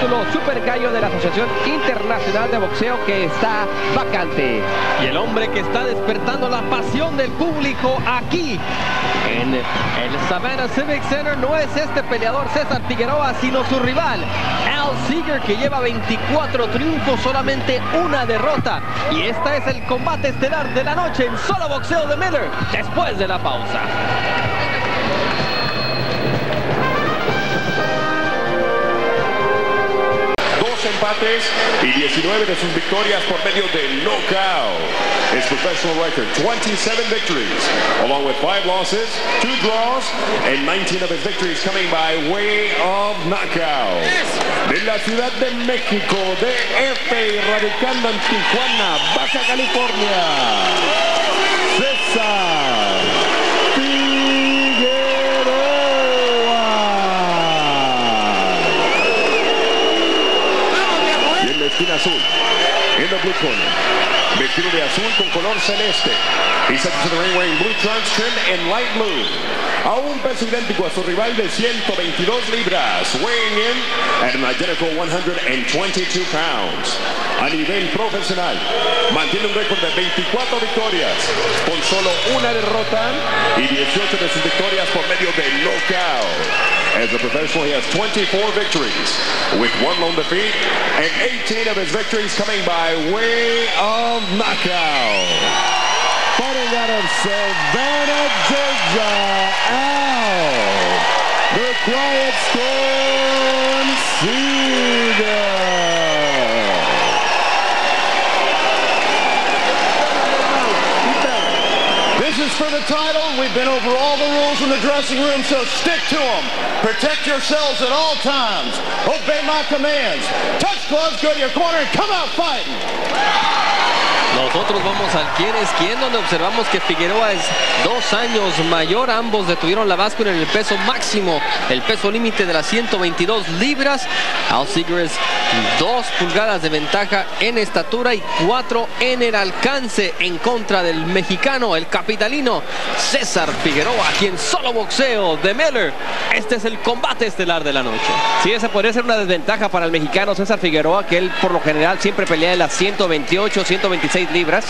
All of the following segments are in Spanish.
título Super Gallo de la Asociación Internacional de Boxeo que está vacante. Y el hombre que está despertando la pasión del público aquí en el Savannah Civic Center no es este peleador César Figueroa, sino su rival, Al Seeger, que lleva 24 triunfos, solamente una derrota. Y este es el combate estelar de la noche en solo boxeo de Miller, después de la pausa. Empates y 19 de sus victorias por medio de knockout. His professional record, 27 victories, along with 5 losses, 2 draws, and 19 of his victories coming by way of knockout. De la Ciudad de México, DF, radicando en Tijuana, Baja California, César esquina azul. In the blue corner. Vestido de azul con color celeste. He steps to the ring wearing blue trunks trimmed in light blue. A un peso idéntico a su rival de 122 libras. Weighing in at an identical 122 pounds. A nivel profesional, mantiene un récord de 24 victorias, con solo una derrota y 18 de sus victorias por medio de knockout. As a professional, he has 24 victories with one lone defeat and 18 of his victories coming by way of knockout. Fighting out of Savannah, Georgia, Al, the Quiet Storm Seagull. Is for the title. We've been over all the rules in the dressing room, so stick to them. Protect yourselves at all times. Obey my commands. Touch gloves, go to your corner, and come out fighting. Nosotros vamos al quién es quién, donde observamos que Figueroa es dos años mayor. Ambos detuvieron la báscula en el peso máximo, el peso límite de las 122 libras. Al es dos pulgadas de ventaja en estatura y cuatro en el alcance en contra del mexicano, el capitalino César Figueroa, quien solo boxeo de Miller. Este es el combate estelar de la noche. Sí, esa podría ser una desventaja para el mexicano César Figueroa, que él por lo general siempre pelea en las 128, 126 libras.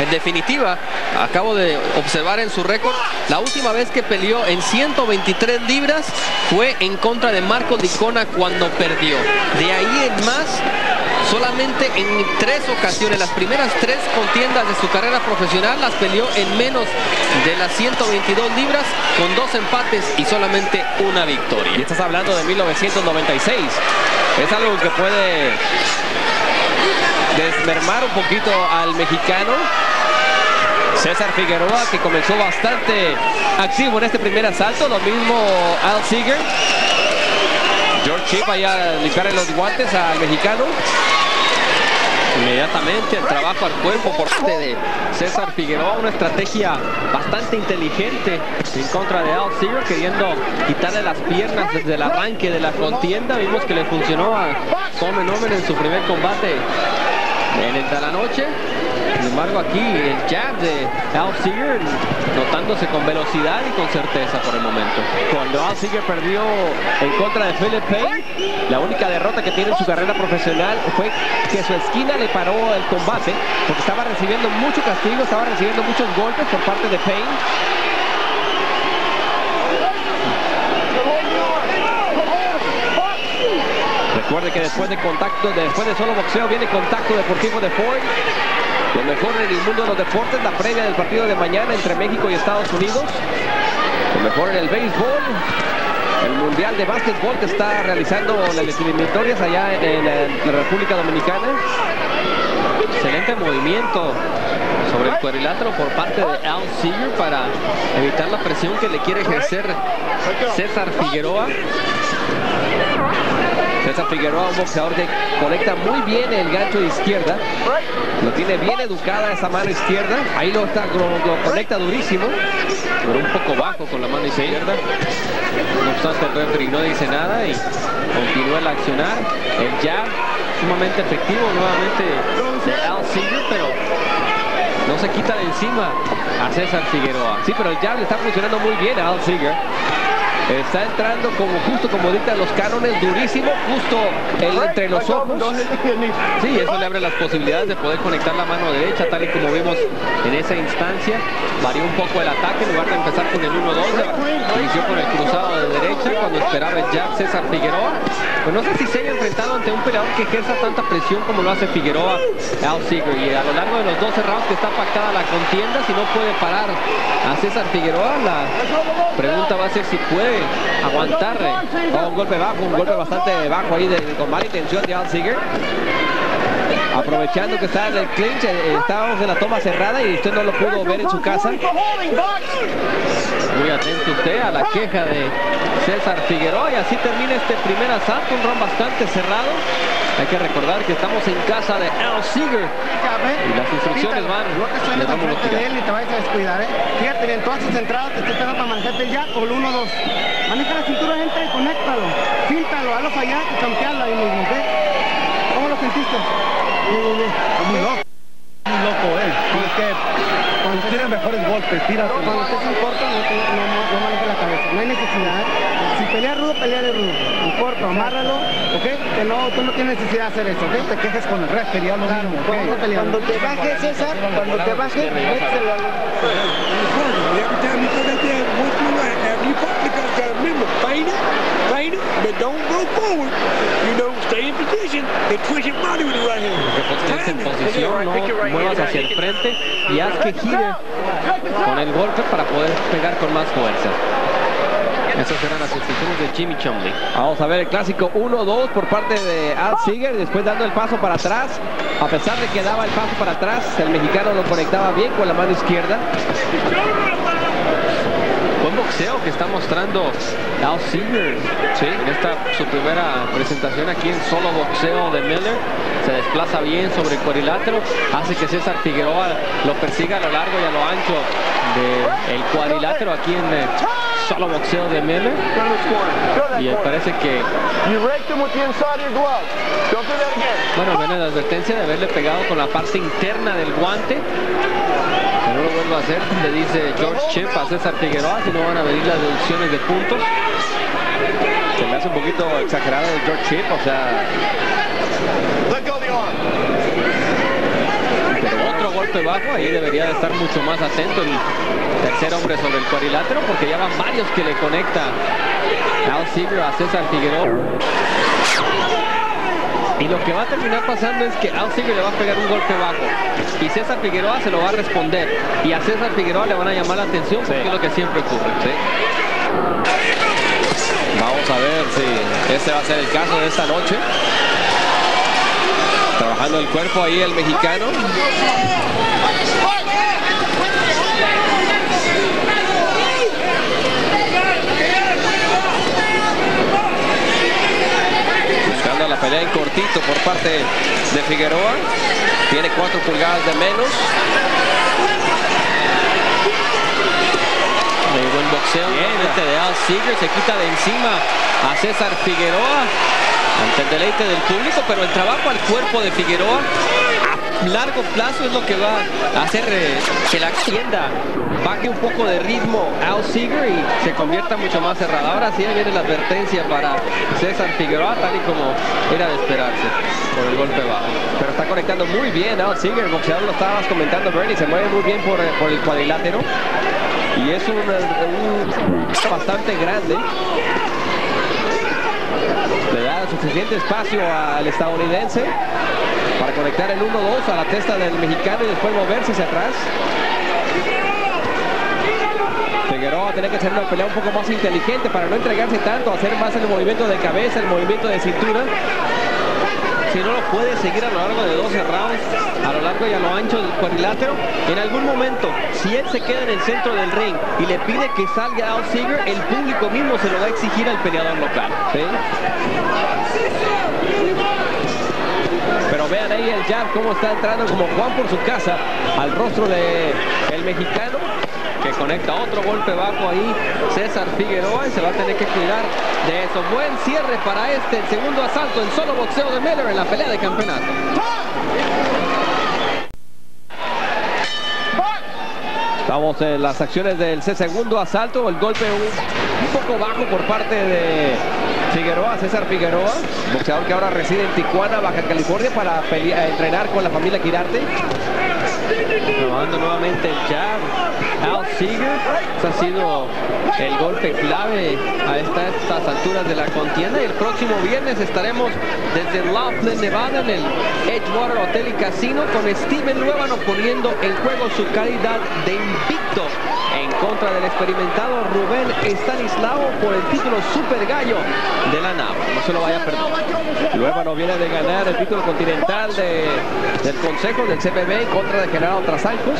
En definitiva, acabo de observar en su récord, la última vez que peleó en 123 libras fue en contra de Marco Dicona cuando perdió. De ahí en más, solamente en tres ocasiones, las primeras tres contiendas de su carrera profesional las peleó en menos de las 122 libras con dos empates y solamente una victoria. Y estás hablando de 1996. Es algo que puede desmermar un poquito al mexicano. César Figueroa que comenzó bastante activo en este primer asalto, lo mismo Al Seeger. George Chip allá a limpiarle los guantes al mexicano. Inmediatamente el trabajo al cuerpo por parte de César Figueroa, una estrategia bastante inteligente en contra de Al Seeger, queriendo quitarle las piernas desde el arranque de la contienda. Vimos que le funcionó a Tom Nomen en su primer combate en la noche. Sin embargo, aquí el jab de Al Seeger notándose con velocidad y con certeza por el momento. Cuando Al perdió en contra de Philip Payne, la única derrota que tiene en su carrera profesional fue que su esquina le paró el combate porque estaba recibiendo mucho castigo, estaba recibiendo muchos golpes por parte de Payne. Recuerde que después de contacto, después de solo boxeo, viene contacto deportivo de Ford. Lo mejor en el mundo de los deportes, la previa del partido de mañana entre México y Estados Unidos. Lo mejor en el béisbol. El Mundial de Básquetbol que está realizando las eliminatorias allá en, la República Dominicana. Excelente movimiento sobre el cuadrilátero por parte de Al Seeger para evitar la presión que le quiere ejercer César Figueroa. César Figueroa, un boxeador que conecta muy bien el gancho de izquierda. Lo tiene bien educada esa mano izquierda. Ahí lo, está, lo, conecta durísimo, pero un poco bajo con la mano izquierda. No obstante, el referee no dice nada y continúa el accionar. El jab sumamente efectivo nuevamente Al pero no se quita de encima a César Figueroa. Sí, pero el jab le está funcionando muy bien a Al Seeger. Está entrando como justo como dictan los cánones, durísimo, justo entre los ojos. Sí, eso le abre las posibilidades de poder conectar la mano derecha, tal y como vimos en esa instancia. Varió un poco el ataque, en lugar de empezar con el 1-2, inició con el cruzado de derecha cuando esperaba el jab César Figueroa. Pues no sé si se haya enfrentado ante un peleador que ejerza tanta presión como lo hace Figueroa Al Seeger. Y a lo largo de los 12 rounds que está pactada la contienda, si no puede parar a César Figueroa, la pregunta va a ser si puede aguantarle un golpe bajo, un golpe bastante bajo ahí de, con mala intención de Al Seeger aprovechando que está en el clinch, eh, estábamos en la toma cerrada y usted no lo pudo ver en su casa. Muy atento usted a la queja de César Figueroa y así termina este primer asalto, un round bastante cerrado. Hay que recordar que estamos en casa de Al Seeger. Y las instrucciones van. Le damos los de él y te vayas a descuidar, ¿eh? Fíjate, en todas sus entradas te estoy esperando para manejarte el jack o el 1-2. Maneja la cintura, entra y conéctalo. Fíntalo, hazlo allá y campearlo ahí mismo, ¿ok? ¿Cómo lo sentiste? Muy loco. Muy loco él. Porque cuando tiene mejores golpes, tira. Cuando estés en corto, no, te, no, no, manejes la cabeza. No hay necesidad. ¿eh? Si pelea rudo, pelea de rudo. En corto, amárralo, ¿ok? Que no, tú no tienes necesidad de hacer eso, ¿ok? Te quejes con el referee, ya lo Claro, mismo, cuando, ¿ok? cuando te bajes, César, cuando te bajes, méteselo al... Time but don't go forward. You know, stay in position and twist your body with the right hand. estés en posición, no muevas hacia el frente y haz que gire con el golpe para poder pegar con más fuerza. Esas eran las instrucciones de Jimmy Chumley. Vamos a ver el clásico 1-2 por parte de Al Seeger, después dando el paso para atrás. A pesar de que daba el paso para atrás, el mexicano lo conectaba bien con la mano izquierda. Buen boxeo que está mostrando Al Seeger. Sí, en esta su primera presentación aquí en solo boxeo de Miller. Se desplaza bien sobre el cuadrilátero. Hace que César Figueroa lo persiga a lo largo y a lo ancho del cuadrilátero aquí en el solo boxeo de Miller. Y parece que. Bueno, viene la advertencia de haberle pegado con la parte interna del guante. Que no lo vuelva a hacer, le dice George Chip a César Figueroa, si no van a venir las deducciones de puntos. Se me hace un poquito exagerado el George Chip, o sea, Bajo, ahí debería de estar mucho más atento el tercer hombre sobre el cuadrilátero, porque ya van varios que le conecta Al a César Figueroa. Y lo que va a terminar pasando es que Al Seeger le va a pegar un golpe bajo y César Figueroa se lo va a responder y a César Figueroa le van a llamar la atención porque es lo que siempre ocurre. Vamos a ver si este va a ser el caso de esta noche. Trabajando el cuerpo ahí el mexicano. Buscando la pelea en cortito por parte de Figueroa. Tiene cuatro pulgadas de menos. Muy buen boxeo nuevamente de Al Seeger. Se quita de encima a César Figueroa. Ante el deleite del público, pero el trabajo al cuerpo de Figueroa a largo plazo es lo que va a hacer eh, que la tienda baje un poco de ritmo Al Seeger y se convierta mucho más cerrada. Ahora sí viene la advertencia para César Figueroa, tal y como era de esperarse por el golpe bajo. Pero está conectando muy bien Al Seeger, el boxeador lo estabas comentando Bernie, se mueve muy bien por, eh, el cuadrilátero y es un, un bastante grande suficiente espacio al estadounidense para conectar el 1-2 a la testa del mexicano y después moverse hacia atrás. Figueroa tiene que hacer una pelea un poco más inteligente para no entregarse tanto, hacer más el movimiento de cabeza, el movimiento de cintura. Si no lo puede seguir a lo largo de 12 rounds, a lo largo y a lo ancho del cuadrilátero, en algún momento, si él se queda en el centro del ring y le pide que salga Al Seeger, el público mismo se lo va a exigir al peleador local. Pero vean ahí el jab, cómo está entrando como Juan por su casa al rostro del el mexicano que conecta otro golpe bajo ahí César Figueroa y se va a tener que cuidar de eso. Buen cierre para este, segundo asalto en solo boxeo de Miller en la pelea de campeonato. Estamos en las acciones del segundo asalto, el golpe un poco bajo por parte de Figueroa, César Figueroa, boxeador que ahora reside en Tijuana, Baja California, para pelear- entrenar con la familia Quirarte. Probando nuevamente el jab. Al Seeger. Ese ha sido el golpe clave a esta- estas alturas de la contienda. Y el próximo viernes estaremos desde Laughlin, Nevada, en el Edgewater Hotel y Casino, con Steven Luébano poniendo en juego su calidad de invicto contra del experimentado Rubén Estanislao por el título Super Gallo de la NAV. No se lo vaya a perder. Luébano viene de ganar el título continental de- del Consejo del CPB en contra de General Trasancos.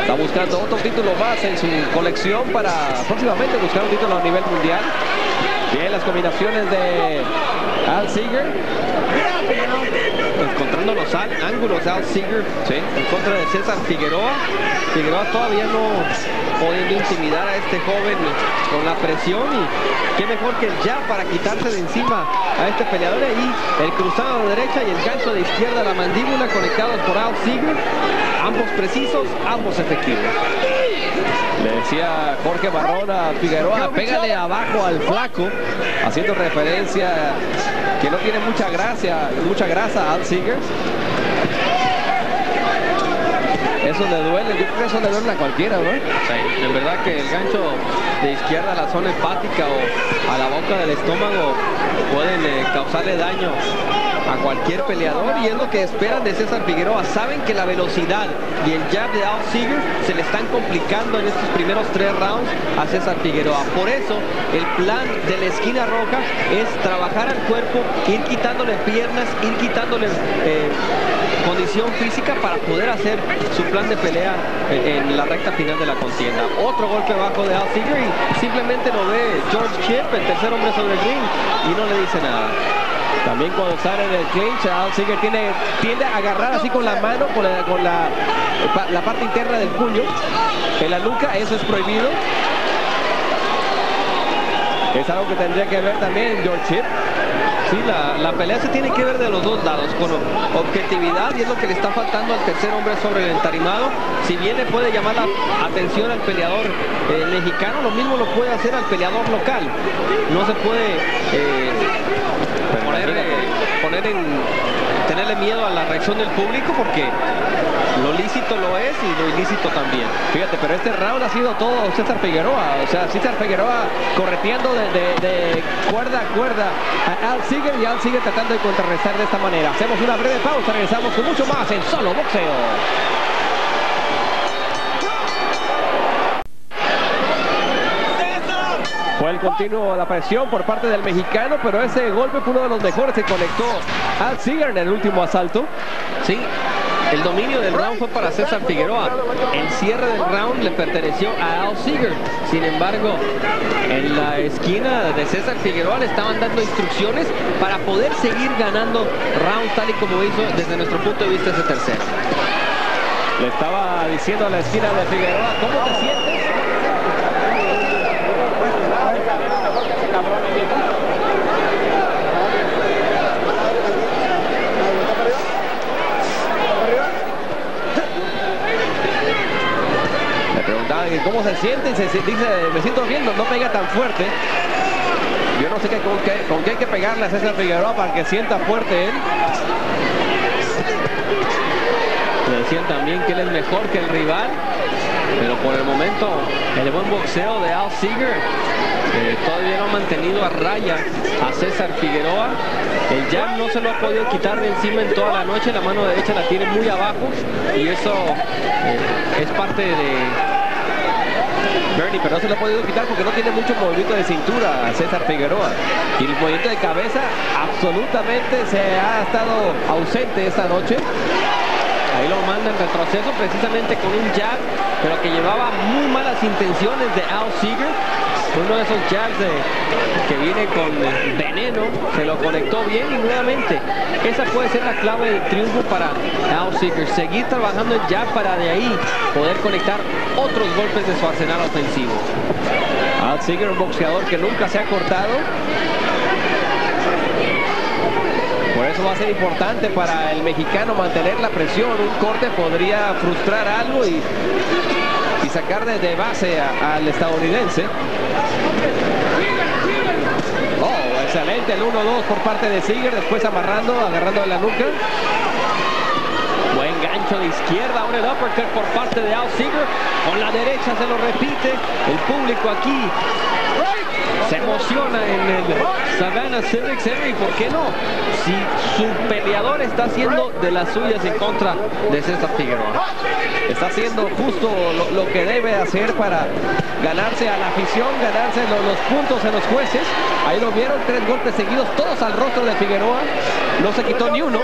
Está buscando otro título más en su colección para próximamente buscar un título a nivel mundial. Bien, las combinaciones de Al Seeger. Al- ángulos de Al Seeger sí, en contra de César Figueroa. Figueroa todavía no pudiendo intimidar a este joven con la presión y qué mejor que el jab para quitarse de encima a este peleador y el cruzado de derecha y el gancho de izquierda a la mandíbula conectados por Al Seeger. Ambos precisos, ambos efectivos. Le decía Jorge Barrón a Figueroa, pégale abajo al flaco, haciendo referencia que no tiene mucha gracia, mucha grasa Al Seeger. Eso le duele, yo creo que eso le duele a cualquiera, ¿no? Sí, en verdad que el gancho de izquierda a la zona hepática o a la boca del estómago pueden eh, causarle daño a cualquier peleador y es lo que esperan de César Figueroa. Saben que la velocidad y el jab de Al se le están complicando en estos primeros tres rounds a César Figueroa. Por eso el plan de la esquina roja es trabajar al cuerpo, ir quitándole piernas, ir quitándole eh, condición física para poder hacer su plan de pelea en, la recta final de la contienda. Otro golpe bajo de Al Seeger y simplemente lo ve George Chip, el tercer hombre sobre el ring, y no le dice nada. También cuando sale del clinch, Al Seeger tiene, tiende a agarrar así con la mano, con la, con la, la parte interna del puño, en la nuca, eso es prohibido. Es algo que tendría que ver también George Chip. Sí, la, la pelea se tiene que ver de los dos lados, con objetividad y es lo que le está faltando al tercer hombre sobre el entarimado. Si bien le puede llamar la atención al peleador eh, mexicano, lo mismo lo puede hacer al peleador local. No se puede eh, eh, poner en tenerle miedo a la reacción del público porque lo lícito lo es y lo ilícito también. Fíjate, pero este round ha sido todo César Figueroa. O sea, César Figueroa correteando de, cuerda a cuerda a Al Seeger y Al Seeger tratando de contrarrestar de esta manera. Hacemos una breve pausa, regresamos con mucho más en solo boxeo. Fue el continuo la presión por parte del mexicano, pero ese golpe fue uno de los mejores que conectó Al Seeger en el último asalto. Sí, el dominio del round fue para César Figueroa. El cierre del round le perteneció a Al Seeger. Sin embargo, en la esquina de César Figueroa le estaban dando instrucciones para poder seguir ganando rounds tal y como hizo desde nuestro punto de vista ese tercero. Le estaba diciendo a la esquina de Figueroa, ¿cómo te sientes? Le preguntaban cómo se siente y se, dice, me siento bien, no, pega tan fuerte. Yo no sé qué, con, qué, con qué hay que pegarle a César Figueroa para que sienta fuerte él. Decían también que él es mejor que el rival, pero por el momento el buen boxeo de Al Seeger todavía no ha mantenido a raya a César Figueroa. El jab no se lo ha podido quitar de encima en toda la noche, la mano derecha la tiene muy abajo y eso eh, es parte de Bernie, pero no se lo ha podido quitar porque no tiene mucho movimiento de cintura a César Figueroa. Y el movimiento de cabeza absolutamente se ha estado ausente esta noche. Ahí lo manda en retroceso precisamente con un jab, pero que llevaba muy malas intenciones de Al Seeger. Uno de esos jabs de- que viene con veneno, se lo conectó bien y nuevamente esa puede ser la clave del triunfo para Al Seeger. Seguir trabajando el jab para de ahí poder conectar otros golpes de su arsenal ofensivo. Al Seeger, un boxeador que nunca se ha cortado, va a ser importante para el mexicano mantener la presión. Un corte podría frustrar algo y sacar de, de base al estadounidense. Oh, excelente el 1-2 por parte de Seager, después amarrando, agarrando la nuca. Buen gancho de izquierda, ahora el uppercut por parte de Al Seager. Con la derecha se lo repite. El público aquí se emociona en el Savannah Civic Center y por qué no si su peleador está haciendo de las suyas en contra de César Figueroa. Está haciendo justo lo, que debe hacer para ganarse a la afición ganarse lo- los puntos en los jueces. Ahí lo vieron tres golpes seguidos todos al rostro de Figueroa. No se quitó ni uno.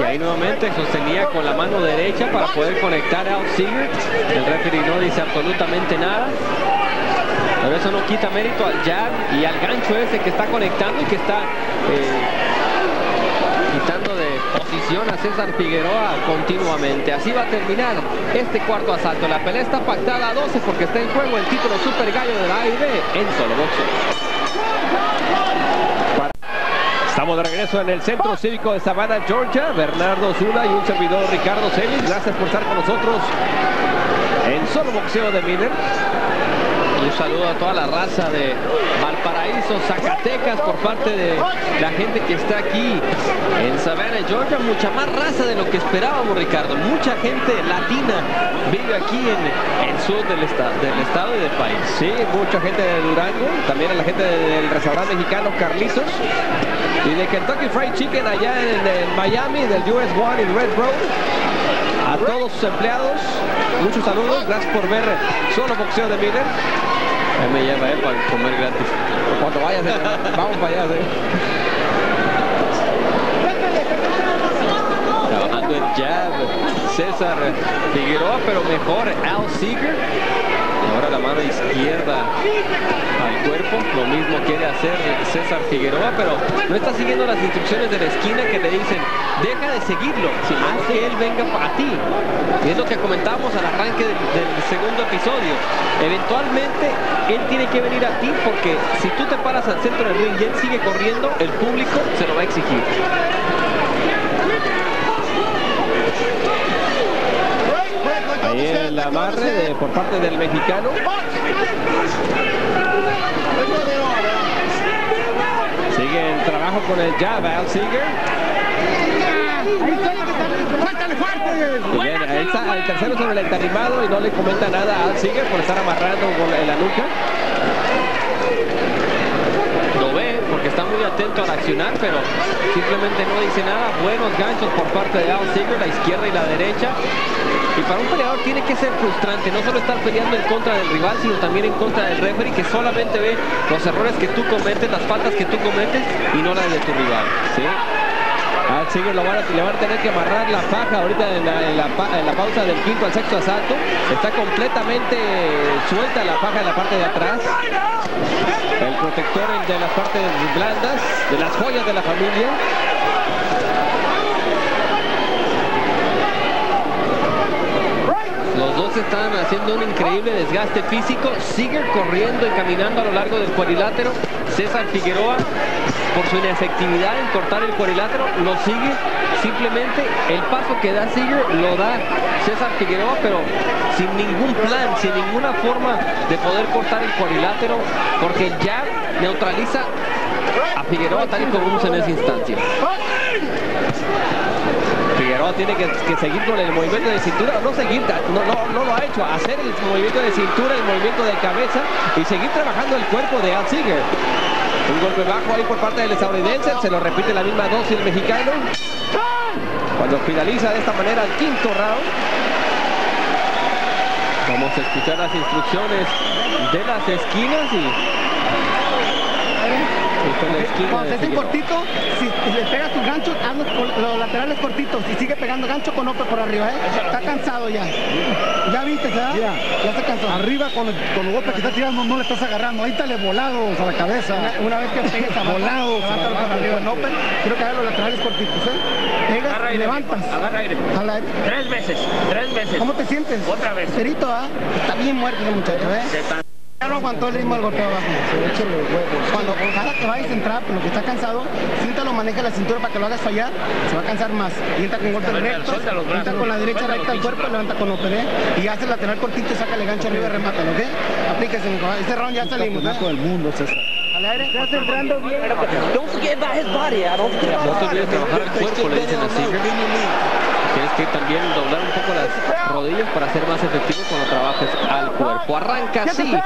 Y ahí nuevamente sostenía con la mano derecha para poder conectar a Seager el referee no dice absolutamente nada pero eso no quita mérito al jab y al gancho ese que está conectando y que está eh, quitando de posición a César Figueroa continuamente. Así va a terminar este cuarto asalto. La pelea está pactada a 12 porque está en juego el título Super Gallo de la AIB en solo boxeo. Estamos de regreso en el Centro Cívico de Savannah, Georgia. Bernardo Zula y un servidor Ricardo Celis. Gracias por estar con nosotros en solo boxeo de Miller. Un saludo a toda la raza de Valparaíso, Zacatecas, por parte de la gente que está aquí en Savannah, Georgia. Mucha más raza de lo que esperábamos, Ricardo. Mucha gente latina vive aquí en el sur del, esta- del estado y del país. Sí, mucha gente de Durango, también a la gente del restaurante mexicano Carlitos y de Kentucky Fried Chicken allá en, en Miami, del US One y Red Road. A todos sus empleados, muchos saludos, gracias por ver solo boxeo de Miller. Ahí me lleva él para comer gratis. Cuando vayas, eh, vamos para allá. eh. Trabajando el jab, César Figueroa, pero mejor Al Seager. Ahora la mano izquierda al cuerpo, lo mismo quiere hacer César Figueroa, pero no está siguiendo las instrucciones de la esquina que le dicen, deja de seguirlo, haz que él venga a ti. Y es lo que comentábamos al arranque del, del segundo episodio. Eventualmente él tiene que venir a ti porque si tú te paras al centro del ring y él sigue corriendo, el público se lo va a exigir. Ahí el amarre de- por parte del mexicano. Sigue el trabajo con el jab, Al bien, ahí está el tercero sobre el entarimado y no le comenta nada a Al Seager por estar amarrando con la, la nuca. Lo ve porque está muy atento al accionar, pero simplemente no dice nada. Buenos ganchos por parte de Al Seager, la izquierda y la derecha. Y para un peleador tiene que ser frustrante, no solo estar peleando en contra del rival, sino también en contra del referee que solamente ve los errores que tú cometes, las faltas que tú cometes y no las de tu rival. Seager lo van a, le van a tener que amarrar la faja ahorita en la, en en la pausa del quinto al sexto asalto. Está completamente suelta la faja en la parte de atrás. El protector de las partes blandas, de las joyas de la familia. Los dos están haciendo un increíble desgaste físico. Sigue corriendo y caminando a lo largo del cuadrilátero. César Figueroa, por su inefectividad en cortar el cuadrilátero, lo sigue. Simplemente el paso que da Siger lo da César Figueroa, pero sin ningún plan, sin ninguna forma de poder cortar el cuadrilátero, porque jab neutraliza a Figueroa tal y como vimos en esa instancia. Figueroa tiene que, seguir con el movimiento de cintura, no seguir, no, no, lo ha hecho, hacer el movimiento de cintura, el movimiento de cabeza y seguir trabajando el cuerpo de Al. Un golpe bajo ahí por parte del estadounidense, se lo repite la misma dosis el mexicano. Cuando finaliza de esta manera el quinto round. Vamos a escuchar las instrucciones de las esquinas y... Esta es la esquina Cuando de estés en Figueroa. cortito, si le pegas tus ganchos, haz los, col- los laterales cortitos. Si sigue pegando gancho con ope por arriba, ¿eh? Está cansado ya. Ya viste, ¿verdad? Mira, Ya se cansó. Arriba con, el- con los golpes que está tirando no le estás agarrando. Ahí dale volados a la cabeza. Una, una vez que pegues abajo, Volados, arriba creo que haga los laterales cortitos, ¿eh? Pegas, Agarra aire, levantas. agarra aire. Jala, ¿eh? Tres veces, tres veces. ¿Cómo te sientes? Otra vez. Cerito, ¿ah? Está bien muerto ese muchacho, ¿eh? Ya no aguantó el ritmo del golpe abajo. Cuando cada que vayas a entrar, lo que está cansado, siéntalo, maneja la cintura para que lo hagas fallar, se va a cansar más. Y entra con golpes rectos, entra con la derecha recta al cuerpo, levanta con OPD y hace el lateral cortito y saca el gancho arriba y remátalo, ¿ok? Aplíquese. Este round ya salimos, ¿eh? del mundo, César. Al aire, estás entrando bien. Don't forget about his body. I don't forget No about te olvides trabajar el cuerpo, le dicen a Seeger. Tienes que también doblar un poco las rodillas para ser más efectivo cuando trabajes al cuerpo. Arranca así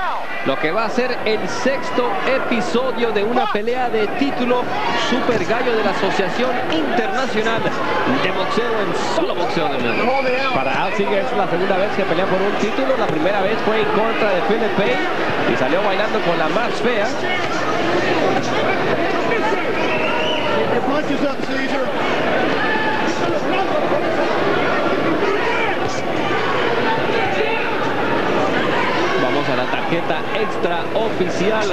lo que va a ser el sexto episodio de una pelea de título Super Gallo de la Asociación Internacional de Boxeo en solo boxeo de mundo. Para Al Seeger es la segunda vez que pelea por un título. La primera vez fue en contra de Philip Payne y salió bailando con la más fea. Your punches up, Caesar. Vamos a la tarjeta extra oficial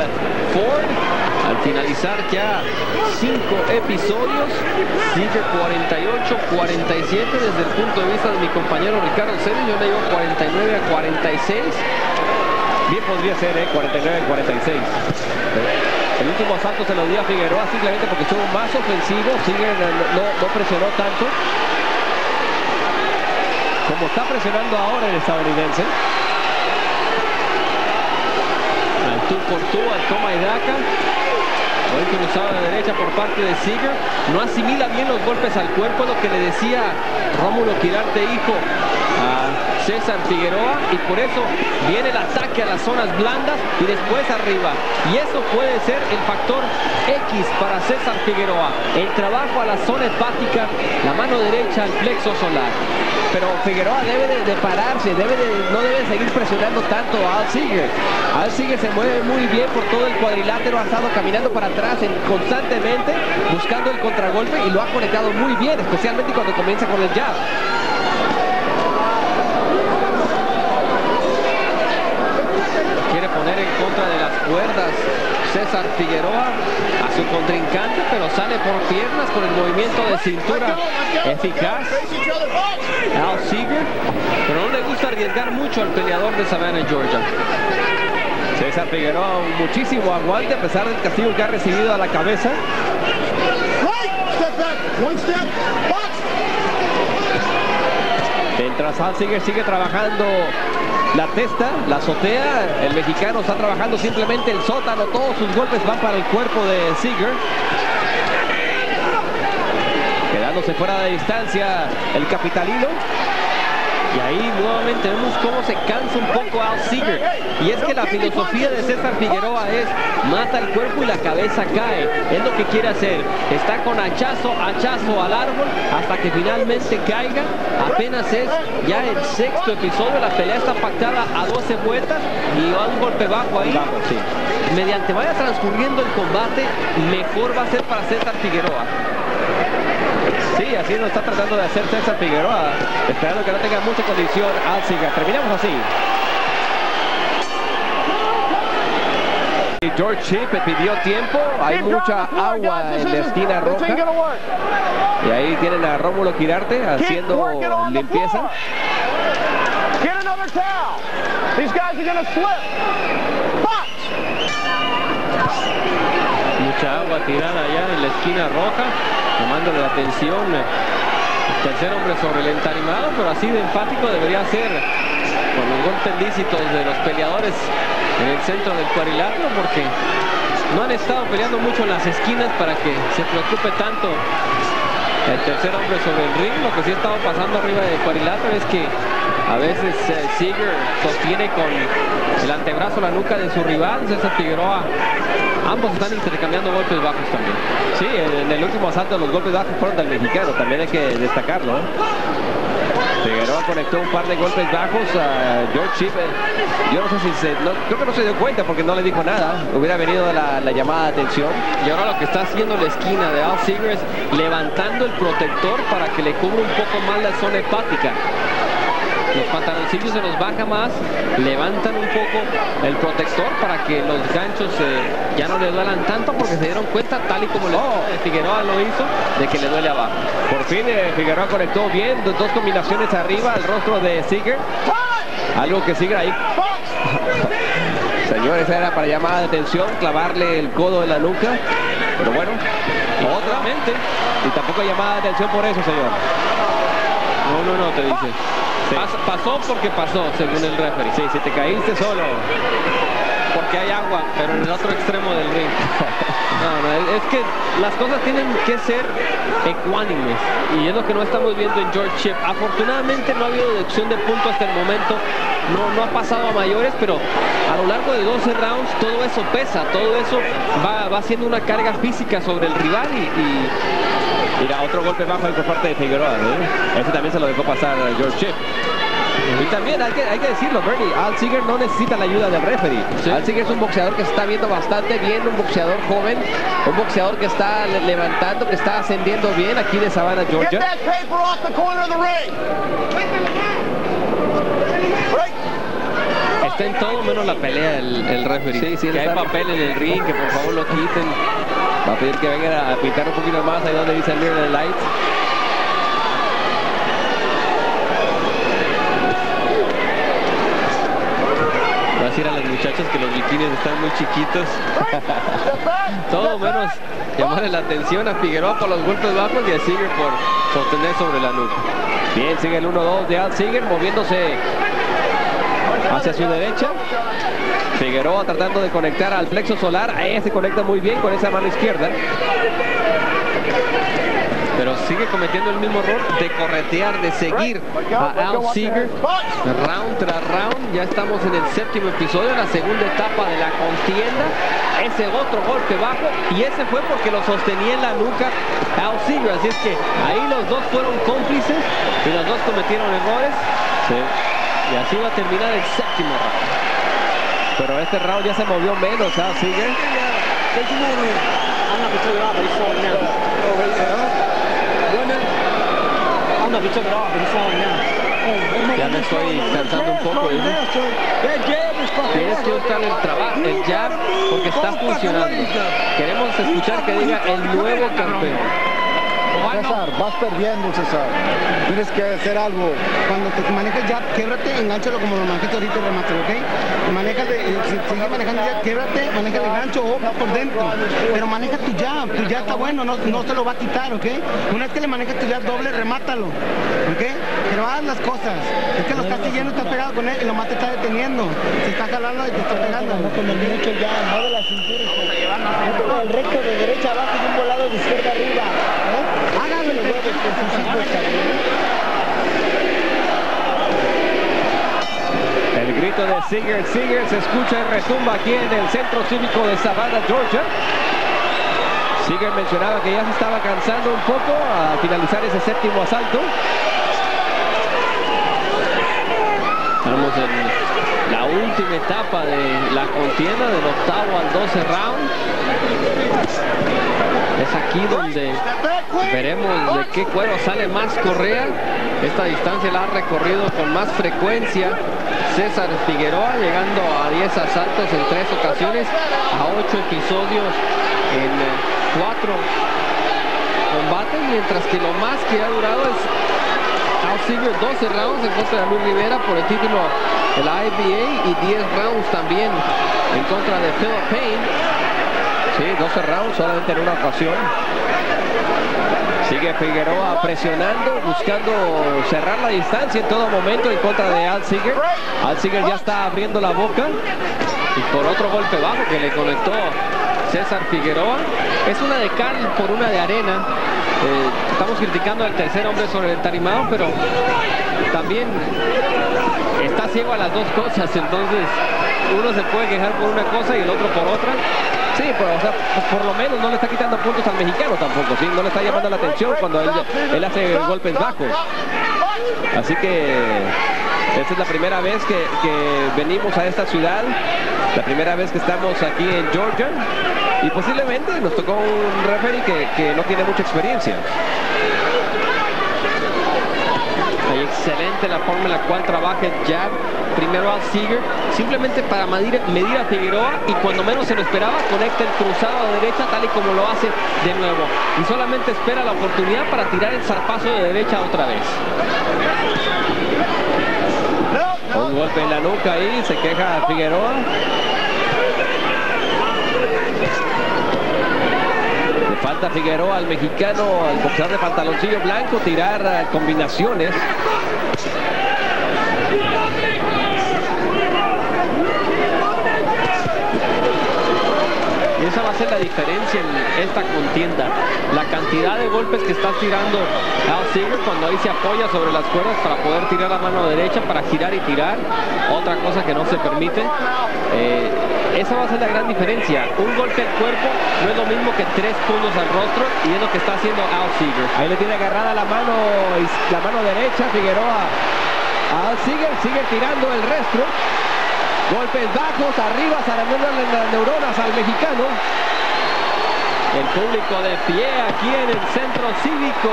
Ford. Al finalizar ya cinco episodios, sigue 48-47 desde el punto de vista de mi compañero Ricardo Celis. Yo le digo 49 a 46. Bien podría ser, ¿eh? 49 a 46. El último asalto se lo dio a Figueroa simplemente porque estuvo más ofensivo. Sigue, no presionó tanto. Como está presionando ahora el estadounidense. Tú, al toma y daca. Buen cruzado de derecha por parte de Seeger. No asimila bien los golpes al cuerpo, lo que le decía Rómulo Quirarte, hijo, a César Figueroa. Y por eso viene el ataque a las zonas blandas y después arriba. Y eso puede ser el factor X para César Figueroa. El trabajo a la zona hepática, la mano derecha al plexo solar. Pero Figueroa debe de, pararse, debe de, no debe seguir presionando tanto a Al Seeger. Al Seeger se mueve muy bien por todo el cuadrilátero, ha estado caminando para atrás en- constantemente, buscando el contragolpe y lo ha conectado muy bien, especialmente cuando comienza con el jab. Quiere poner en contra de las cuerdas César Figueroa a su contrincante, pero sale por piernas con el movimiento de cintura eficaz. Al pero no le gusta arriesgar mucho al peleador de Savannah, Georgia. César Figueroa, muchísimo aguante a pesar del castigo que ha recibido a la cabeza. Mientras Al Seeger sigue trabajando la testa, la azotea, el mexicano está trabajando simplemente el sótano, todos sus golpes van para el cuerpo de Seeger. Quedándose fuera de distancia el capitalino. Y ahí nuevamente vemos cómo se cansa un poco Al Seeger. Y es que la filosofía de César Figueroa es mata el cuerpo y la cabeza cae. Es lo que quiere hacer. Está con hachazo, hachazo al árbol hasta que finalmente caiga. Apenas es ya el sexto episodio. La pelea está pactada a 12 vueltas y va un golpe bajo ahí. Mediante vaya transcurriendo el combate, mejor va a ser para César Figueroa. Sí, así lo está tratando de hacer César Figueroa, esperando que no tenga mucha condición Alciga. Terminamos así. George Chip pidió tiempo, hay mucha agua en la esquina roja. Y ahí tienen a Rómulo Quirarte haciendo limpieza. Mucha agua tirada allá en la esquina roja, llamándole la atención. Tercer hombre sobre el entarimado, pero así de enfático debería ser con los golpes lícitos de los peleadores en el centro del cuadrilátero, porque no han estado peleando mucho en las esquinas para que se preocupe tanto el tercer hombre sobre el ring. Lo que sí ha estado pasando arriba del cuadrilátero es que a veces eh, sostiene con el antebrazo la nuca de su rival, César Figueroa. Ambos están intercambiando golpes bajos también. Sí, en, el último asalto los golpes bajos fueron del mexicano, también hay que destacarlo. ¿eh? Figueroa conectó un par de golpes bajos a George Chip. Yo no sé si se... no- creo que no se dio cuenta porque no le dijo nada. Hubiera venido la, la llamada de atención. Y ahora lo que está haciendo la esquina de Al Seeger es levantando el protector para que le cubra un poco más la zona hepática. Los pantaloncillos se los baja más, levantan un poco el protector para que los ganchos eh, ya no le duelan tanto porque se dieron cuenta, tal y como le- eh, Figueroa lo hizo, de que le duele abajo. Por fin eh, Figueroa conectó bien, dos, combinaciones arriba, el rostro de Seeger. Algo que sigue ahí. Señores, era para llamar la atención, clavarle el codo en la nuca. Pero bueno, otra mente. Y tampoco llamada de atención por eso, señor. No, no, no, te dice. Pas- pasó porque pasó, según el referee. Sí, si te caíste solo. Porque hay agua, pero en el otro extremo del ring. No, no, es- es que las cosas tienen que ser ecuánimes. Y es lo que no estamos viendo en George Chip. Afortunadamente no ha habido deducción de punto hasta el momento. No, no ha pasado a mayores, pero a lo largo de 12 rounds todo eso pesa. Todo eso va, va siendo una carga física sobre el rival y, y Mira, otro golpe bajo ahí por parte de Figueroa. ¿eh? Ese también se lo dejó pasar a George Chip. Y también hay que, hay que decirlo, Bernie, Al Seager no necesita la ayuda del referee. Al Seager es un boxeador que se está viendo bastante bien, un boxeador joven, un boxeador que está le- levantando, que está ascendiendo bien aquí de Savannah, Get Georgia. that paper off the corner of the ring. Está en todo menos la pelea el, el referee. Sí, sí, que hay papel en el ring, que por favor lo quiten. Va a pedir que vengan a pintar un poquito más ahí donde dice el Mirror Light. Va a decir a las muchachas que los bikinis están muy chiquitos. Todo menos llamarle la atención a Figueroa por los golpes bajos y a Seager por sostener sobre la nuca. Bien, sigue el 1-2 de Al Seager moviéndose hacia su derecha. Figueroa tratando de conectar al plexo solar. Ahí se conecta muy bien con esa mano izquierda. Pero sigue cometiendo el mismo error de corretear, de seguir a Al round tras round. Ya estamos en el séptimo episodio, la segunda etapa de la contienda. Ese otro golpe bajo y ese fue porque lo sostenía en la nuca Al. Así es que ahí los dos fueron cómplices y los dos cometieron errores. Y así va a terminar el séptimo round. Pero este round ya se movió menos Al Seager. Ya me estoy cansando un poco. ¿eh? Tienes que buscar el trabajo, el jab, porque está funcionando. Queremos escuchar que diga el nuevo campeón. César, vas perdiendo, César. Tienes que hacer algo. Cuando te manejas ya, québrate, enganchalo como lo manejaste ahorita y remátalo, ¿ok? Manejas de, eh, si sigues manejando ya, québrate, maneja el gancho o va por dentro. Pero maneja tu jab, tu jab está bueno, no, no se lo va a quitar, ¿ok? Una vez que le manejas tu jab doble, remátalo, ¿ok? Pero haz las cosas. Es que lo estás siguiendo, estás pegado con él y lo más te está deteniendo. Se está jalando y te está pegando. Con el derecho ya, mueve la cintura. El recto de derecha abajo y un volado de izquierda arriba. ¿eh? El grito de Seager, Seager se escucha y retumba aquí en el centro cívico de Savannah, Georgia. Seager mencionaba que ya se estaba cansando un poco a finalizar ese séptimo asalto. Estamos en la última etapa de la contienda, del octavo al 12 round. Es aquí donde veremos de qué cuero sale más Correa. Esta distancia la ha recorrido con más frecuencia César Figueroa, llegando a 10 asaltos en tres ocasiones, a 8 episodios en 4 combates, mientras que lo más que ha durado es Seager 12 rounds en contra de Luis Rivera por el título de la IBA y 10 rounds también en contra de Philip Payne. Sí, 12 rounds solamente en una ocasión. Sigue Figueroa presionando, buscando cerrar la distancia en todo momento en contra de Al Seager. Al Seager ya está abriendo la boca. Y por otro golpe bajo que le conectó César Figueroa. Es una de cal por una de arena. Eh, estamos criticando al tercer hombre sobre el tarimado, pero también está ciego a las dos cosas. Entonces uno se puede quejar por una cosa y el otro por otra. Sí, sea, pues por lo menos no le está quitando puntos al mexicano tampoco, ¿sí? No le está llamando la atención cuando él, él hace golpes bajos. Así que esta es la primera vez que, venimos a esta ciudad, la primera vez que estamos aquí en Georgia y posiblemente nos tocó un referee que no tiene mucha experiencia. Excelente la forma en la cual trabaja el jab. Primero al Seager, simplemente para medir, medir a Figueroa y cuando menos se lo esperaba, conecta el cruzado a derecha tal y como lo hace de nuevo. Y solamente espera la oportunidad para tirar el zarpazo de derecha otra vez. Un golpe en la nuca ahí, se queja Figueroa. Falta Figueroa al mexicano, al boxeador de pantaloncillo blanco, tirar eh, combinaciones. Y esa va a ser la diferencia en esta contienda. La cantidad de golpes que está tirando Al Seager cuando ahí se apoya sobre las cuerdas para poder tirar la mano derecha, para girar y tirar. Otra cosa que no se permite. Eh, esa va a ser la gran diferencia. Un golpe al cuerpo no es lo mismo que tres puños al rostro y es lo que está haciendo Al Seager. Ahí le tiene agarrada la mano, la mano derecha Figueroa. Al Seager sigue tirando el resto. Golpes bajos, arriba, zaramándole las neuronas al mexicano. El público de pie aquí en el centro cívico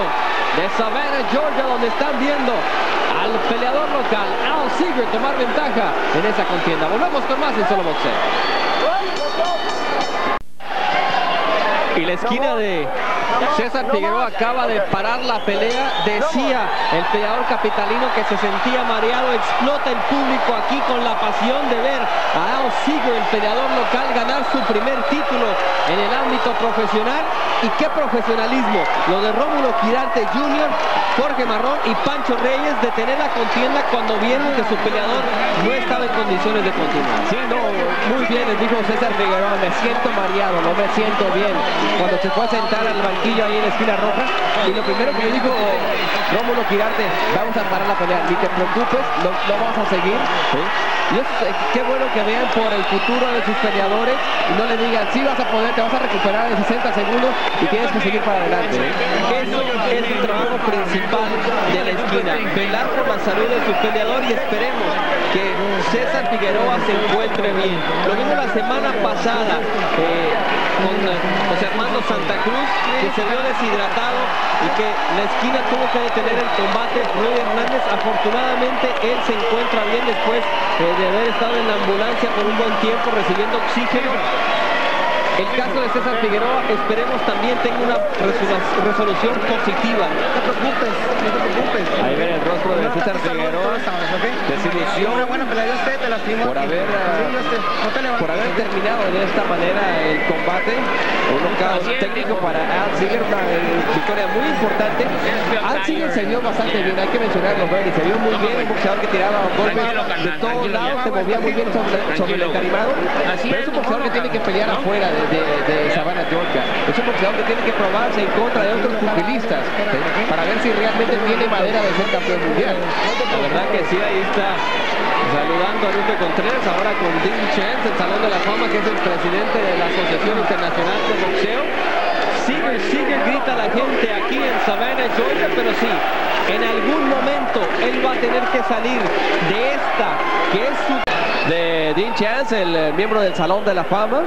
de Savannah, Georgia, donde están viendo al peleador local, Al Seager, tomar ventaja en esa contienda. Volvemos con más en Solo Boxeo. Y la esquina de César Figueroa acaba de parar la pelea. Decía el peleador capitalino que se sentía mareado. Explota el público aquí con la pasión de ver a Al Seager, el peleador local, ganar su primer título en el ámbito profesional. Y qué profesionalismo. Lo de Rómulo Quirarte Jr., Jorge Marrón y Pancho Reyes detener la contienda cuando vieron que su peleador no estaba en condiciones de continuar. Sí, no, muy bien, les dijo César Figueroa, me siento mareado, no me siento bien. Cuando se fue a sentar al banquillo ahí en la esquina roja, y lo primero que le dijo Rómulo Quirarte, vamos a parar la pelea, ni te preocupes, no, no vamos a seguir. Y es, eh, qué bueno que vean por el futuro de sus peleadores y no le digan, sí vas a poder, te vas a recuperar en 60 segundos y tienes que seguir para adelante. Eso es el trabajo principal de la esquina, velar por la salud de su peleador y esperemos que César Figueroa se encuentre bien. Lo vimos la semana pasada eh, con eh, José Armando Santa Cruz, que se vio deshidratado y que la esquina tuvo que detener el combate. Rudy Hernández, afortunadamente, él se encuentra bien después eh, de haber estado en la ambulancia por un buen tiempo recibiendo oxígeno. El caso de César Figueroa, esperemos también tenga una resolu- resolución positiva. No te preocupes, no te preocupes. Ahí ven el rostro de César Figueroa. Desilusión Una buena pelea, Dios te, te lastimó. por haber, Sí, Dios te- no te levantes. por haber terminado de esta manera el combate. Un knockout técnico para Al Seager, una eh, victoria muy importante. Al Seager se vio bastante bien, hay que mencionarlo, Bernie. Se vio muy bien, un boxeador que tiraba golpes de todos lados, se movía muy bien sobre, sobre el encarimado. Pero es pelear afuera de, de, de Savannah, Georgia. Es un boxeador que tiene que probarse en contra de otros pugilistas para ver si realmente tiene madera de ser campeón mundial. La verdad que sí, ahí está saludando a Lupe Contreras, ahora con Dean Chance, el Salón de la Fama, que es el presidente de la Asociación Internacional de Boxeo. Sigue, sigue, grita la gente aquí en Savannah, Georgia, pero sí, en algún momento él va a tener que salir de esta, que es su... De Dean Chance, el eh, miembro del Salón de la Fama.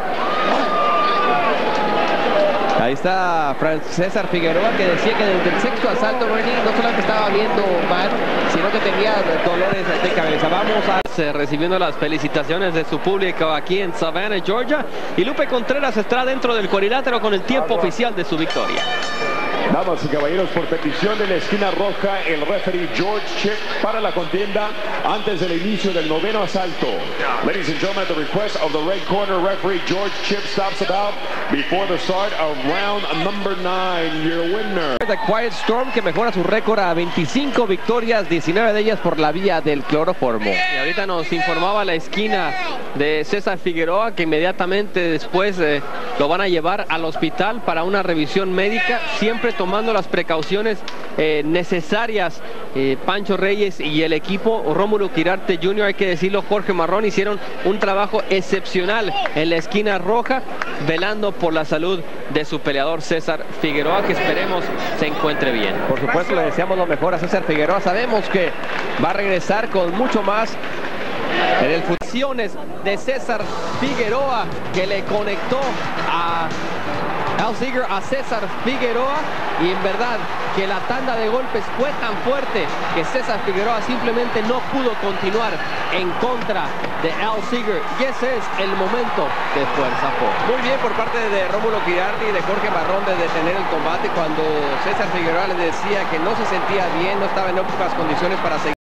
Ahí está Fran- César Figueroa que decía que desde el sexto asalto Bernie no solamente estaba viendo mal, sino que tenía dolores de cabeza. Vamos a recibiendo las felicitaciones de su público aquí en Savannah, Georgia. Y Lupe Contreras estará dentro del cuadrilátero con el tiempo oficial de su victoria. Damas y caballeros, por petición de la esquina roja, el referee George Chip para la contienda antes del inicio del noveno asalto. Ladies and gentlemen, at the request of the red corner referee George Chip stops about before the start of round number nine. Your winner. The Quiet Storm que mejora su récord a 25 victorias, 19 de ellas por la vía del cloroformo. Y ahorita nos informaba la esquina de César Figueroa que inmediatamente después eh, lo van a llevar al hospital para una revisión médica, siempre tomando las precauciones eh, necesarias. Eh, Pancho Reyes y el equipo, Rómulo Quirarte Jr., hay que decirlo, Jorge Marrón, hicieron un trabajo excepcional en la esquina roja, velando por la salud de su peleador César Figueroa, que esperemos se encuentre bien. Por supuesto, le deseamos lo mejor a César Figueroa. Sabemos que va a regresar con mucho más en el funciones de César Figueroa que le conectó a Al a César Figueroa y en verdad que la tanda de golpes fue tan fuerte que César Figueroa simplemente no pudo continuar en contra de Al Seager y ese es el momento de fuerza. Muy bien por parte de Rómulo Quirarte y de Jorge Marrón de detener el combate cuando César Figueroa le decía que no se sentía bien, no estaba en óptimas condiciones para seguir.